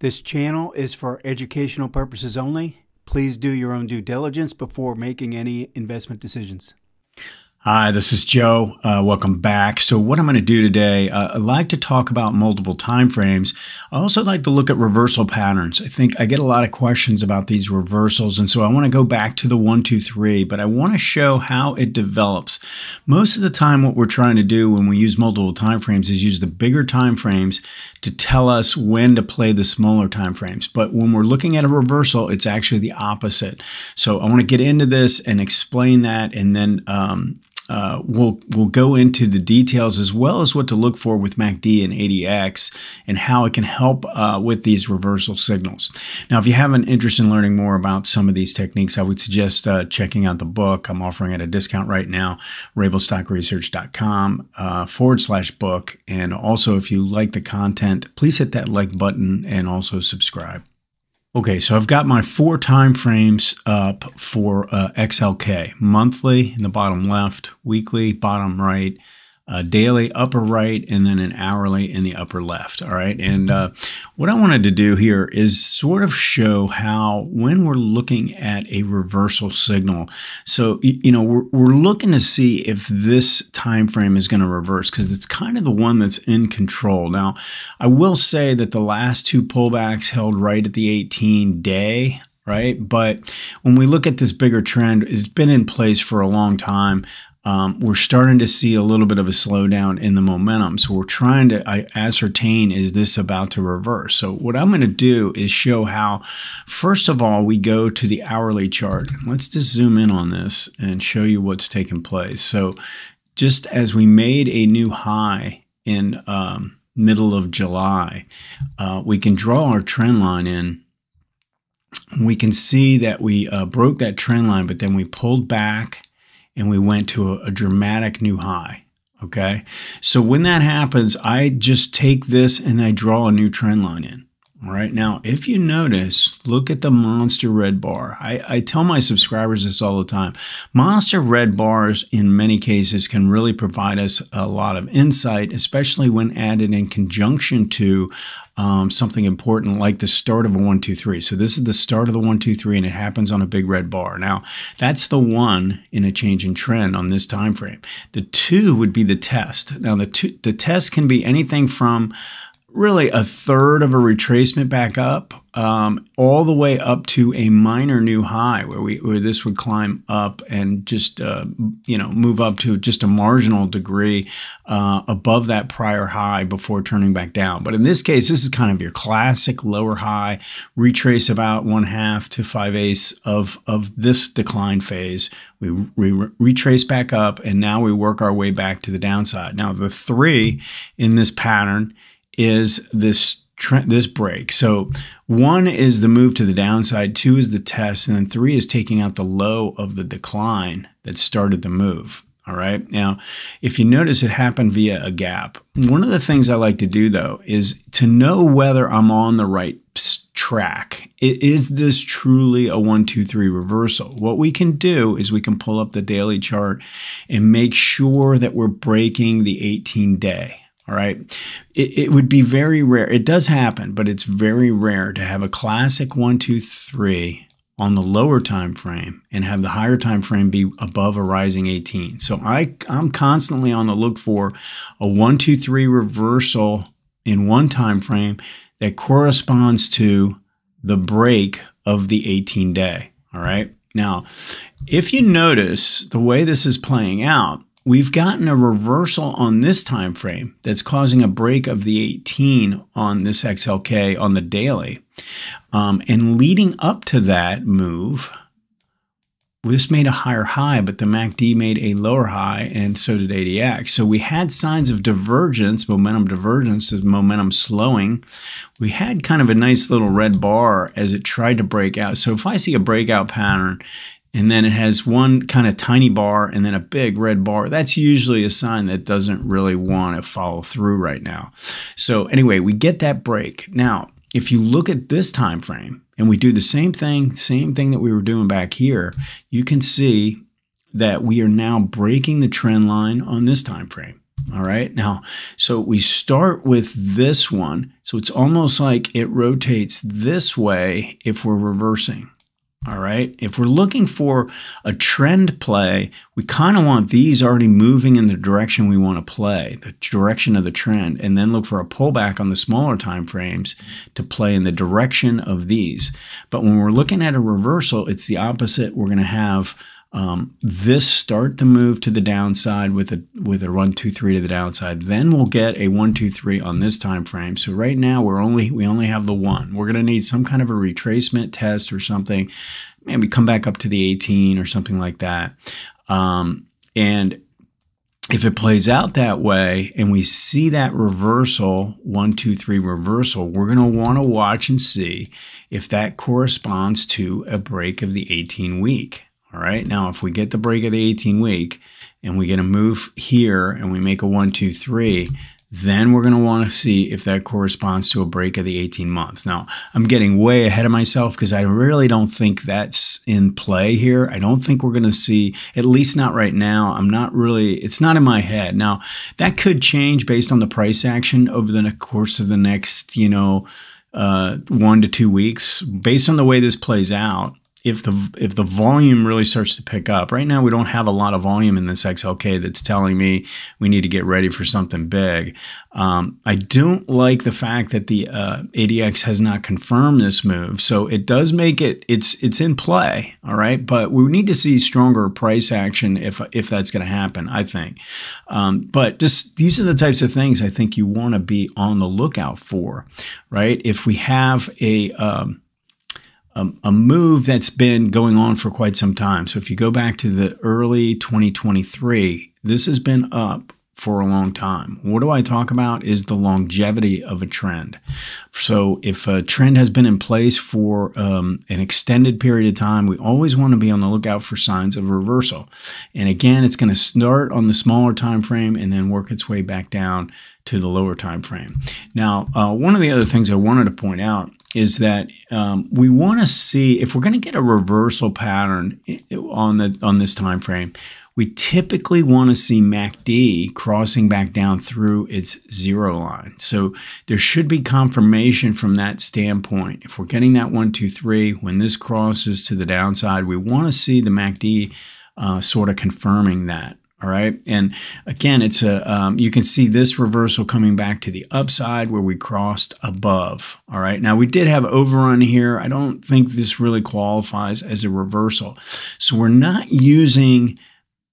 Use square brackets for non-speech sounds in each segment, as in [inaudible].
This channel is for educational purposes only. Please do your own due diligence before making any investment decisions. Hi, this is Joe. Uh, welcome back. So, what I'm going to do today, uh, I like to talk about multiple time frames. I also like to look at reversal patterns. I think I get a lot of questions about these reversals, and so I want to go back to the one, two, three, but I want to show how it develops. Most of the time, what we're trying to do when we use multiple time frames is use the bigger time frames to tell us when to play the smaller time frames. But when we're looking at a reversal, it's actually the opposite. So, I want to get into this and explain that, and then um, uh, we'll we'll go into the details as well as what to look for with MACD and ADX and how it can help uh, with these reversal signals. Now, if you have an interest in learning more about some of these techniques, I would suggest uh, checking out the book. I'm offering at a discount right now, rabilstockresearch.com uh, forward slash book. And also, if you like the content, please hit that like button and also subscribe. Okay, so I've got my four time frames up for uh, XLK monthly in the bottom left, weekly bottom right, a daily upper right, and then an hourly in the upper left. All right. And uh, what I wanted to do here is sort of show how when we're looking at a reversal signal, so, you know, we're, we're looking to see if this time frame is going to reverse because it's kind of the one that's in control. Now, I will say that the last two pullbacks held right at the 18 day right? But when we look at this bigger trend, it's been in place for a long time um, we're starting to see a little bit of a slowdown in the momentum. So we're trying to ascertain is this about to reverse? So what I'm going to do is show how, first of all, we go to the hourly chart. Let's just zoom in on this and show you what's taking place. So just as we made a new high in um, middle of July, uh, we can draw our trend line in we can see that we uh, broke that trend line, but then we pulled back and we went to a, a dramatic new high. Okay. So when that happens, I just take this and I draw a new trend line in. Right. Now, if you notice, look at the monster red bar. I, I, tell my subscribers this all the time. Monster red bars, in many cases, can really provide us a lot of insight, especially when added in conjunction to um, something important like the start of a one, two, three. So this is the start of the one, two, three, and it happens on a big red bar. Now, that's the one in a change in trend on this time frame. The two would be the test. Now, the two, the test can be anything from really a third of a retracement back up, um, all the way up to a minor new high where we where this would climb up and just uh, you know move up to just a marginal degree uh, above that prior high before turning back down. But in this case, this is kind of your classic lower high, retrace about one half to five eighths of of this decline phase. We, we retrace back up, and now we work our way back to the downside. Now the three in this pattern is this this break. So one is the move to the downside, two is the test, and then three is taking out the low of the decline that started the move. All right. Now, if you notice, it happened via a gap. One of the things I like to do, though, is to know whether I'm on the right track. Is this truly a one, two, three reversal? What we can do is we can pull up the daily chart and make sure that we're breaking the 18 day. All right. It, it, would be very rare. It does happen, but it's very rare to have a classic one, two, three on the lower time frame and have the higher time frame be above a rising 18. So I, I'm constantly on the look for a one, two, three reversal in one time frame that corresponds to the break of the 18 day. All right. Now, if you notice the way this is playing out, we've gotten a reversal on this time frame that's causing a break of the 18 on this XLK on the daily. Um, and leading up to that move, this made a higher high, but the MACD made a lower high, and so did ADX. So we had signs of divergence, momentum divergence, momentum slowing. We had kind of a nice little red bar as it tried to break out. So if I see a breakout pattern and then it has one kind of tiny bar and then a big red bar. That's usually a sign that doesn't really want to follow through right now. So anyway, we get that break. Now, if you look at this time frame and we do the same thing, same thing that we were doing back here, you can see that we are now breaking the trend line on this time frame. All right. Now, so we start with this one. So it's almost like it rotates this way if we're reversing. All right. If we're looking for a trend play, we kind of want these already moving in the direction we want to play, the direction of the trend, and then look for a pullback on the smaller time frames to play in the direction of these. But when we're looking at a reversal, it's the opposite. We're going to have um, this start to move to the downside with a with a one two three to the downside. Then we'll get a one two three on this time frame. So right now we're only we only have the one. We're going to need some kind of a retracement test or something. Maybe come back up to the 18 or something like that. Um, and if it plays out that way and we see that reversal, one, two, three reversal, we're going to want to watch and see if that corresponds to a break of the 18 week. All right. Now, if we get the break of the 18 week and we get a move here and we make a one, two, three, then we're going to want to see if that corresponds to a break of the 18 months. Now, I'm getting way ahead of myself because I really don't think that's in play here. I don't think we're going to see, at least not right now. I'm not really, it's not in my head. Now, that could change based on the price action over the course of the next, you know, uh, one to two weeks. Based on the way this plays out, if the if the volume really starts to pick up right now we don't have a lot of volume in this xlk that's telling me we need to get ready for something big. Um, i don't like the fact that the uh, adx has not confirmed this move. So it does make it it's it's in play all right? But we need to see stronger price action if if that's going to happen i think. Um, but just these are the types of things i think you want to be on the lookout for right? If we have a um, a, a, move that's been going on for quite some time. So if you go back to the early 2023, this has been up for a long time. What do I talk about is the longevity of a trend. So if a trend has been in place for um, an extended period of time, we always want to be on the lookout for signs of reversal. And again, it's going to start on the smaller time frame and then work its way back down to the lower time frame. Now, uh, one of the other things I wanted to point out is that um, we want to see if we're going to get a reversal pattern on the on this time frame. We typically want to see MACD crossing back down through its zero line. So there should be confirmation from that standpoint. If we're getting that one, two, three, when this crosses to the downside, we want to see the MACD uh, sort of confirming that. All right. And again, it's a, um, you can see this reversal coming back to the upside where we crossed above. All right. Now we did have overrun here. I don't think this really qualifies as a reversal. So we're not using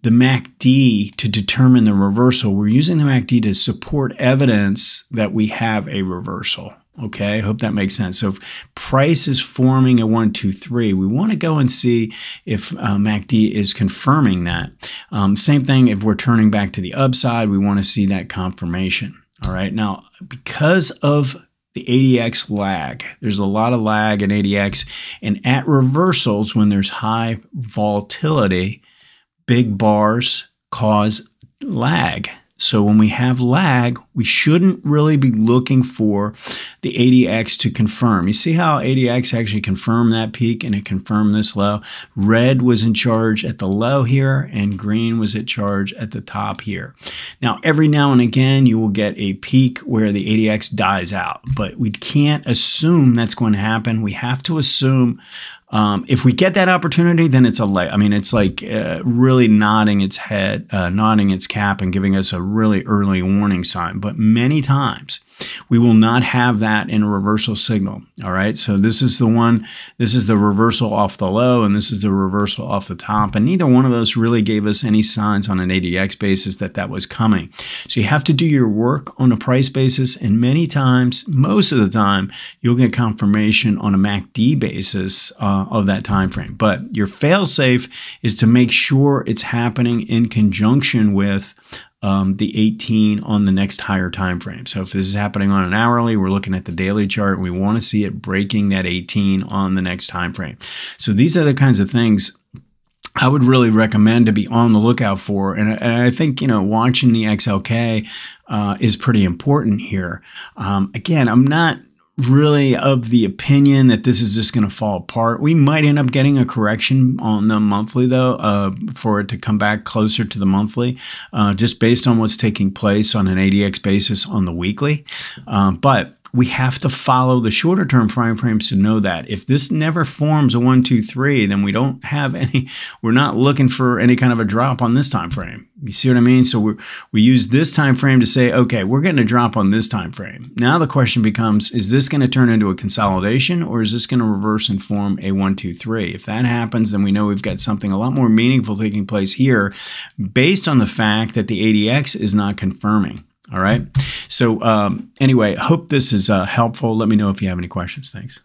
the MACD to determine the reversal. We're using the MACD to support evidence that we have a reversal. Okay, I hope that makes sense. So if price is forming a one, two, three, we want to go and see if uh, MACD is confirming that. Um, same thing if we're turning back to the upside, we want to see that confirmation. All right, now because of the ADX lag, there's a lot of lag in ADX, and at reversals, when there's high volatility, big bars cause lag. So when we have lag, we shouldn't really be looking for the ADX to confirm. You see how ADX actually confirmed that peak and it confirmed this low? Red was in charge at the low here and green was at charge at the top here. Now, every now and again, you will get a peak where the ADX dies out, but we can't assume that's going to happen. We have to assume um, if we get that opportunity, then it's a lay. I mean, it's like uh, really nodding its head, uh, nodding its cap, and giving us a really early warning sign. But many times, we will not have that in a reversal signal. All right. So this is the one, this is the reversal off the low, and this is the reversal off the top. And neither one of those really gave us any signs on an ADX basis that that was coming. So you have to do your work on a price basis. And many times, most of the time, you'll get confirmation on a MACD basis uh, of that time frame. But your fail safe is to make sure it's happening in conjunction with um, the 18 on the next higher time frame. So if this is happening on an hourly, we're looking at the daily chart. We want to see it breaking that 18 on the next time frame. So these are the kinds of things I would really recommend to be on the lookout for. And, and I think, you know, watching the XLK uh, is pretty important here. Um, again, I'm not really of the opinion that this is just going to fall apart. We might end up getting a correction on the monthly, though, uh, for it to come back closer to the monthly, uh, just based on what's taking place on an ADX basis on the weekly. Uh, but we have to follow the shorter term frame frames to know that if this never forms a one, two, three, then we don't have [laughs] any, we're not looking for any kind of a drop on this time frame. You see what I mean? So we we use this time frame to say, okay, we're getting a drop on this time frame. Now the question becomes, is this going to turn into a consolidation or is this going to reverse and form a one, two, three? If that happens, then we know we've got something a lot more meaningful taking place here based on the fact that the ADX is not confirming. All right. So, um, anyway, hope this is uh, helpful. Let me know if you have any questions. Thanks.